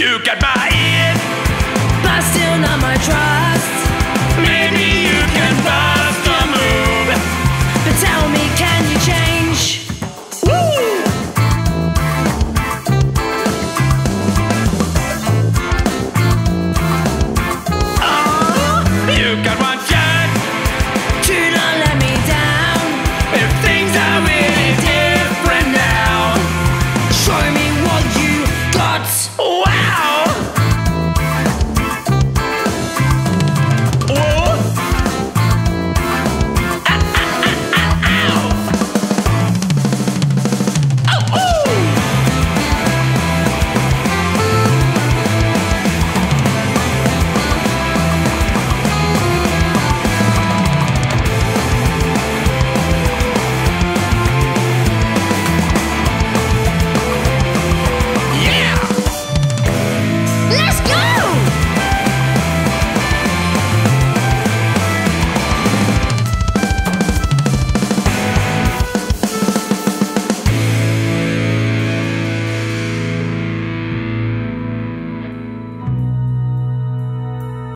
You got my ear, but still not my trust. Maybe you can bust a move, but tell me, can you change? Woo! Oh, you got one shot to not let me down. If things are really different now, show me what you got. Wow.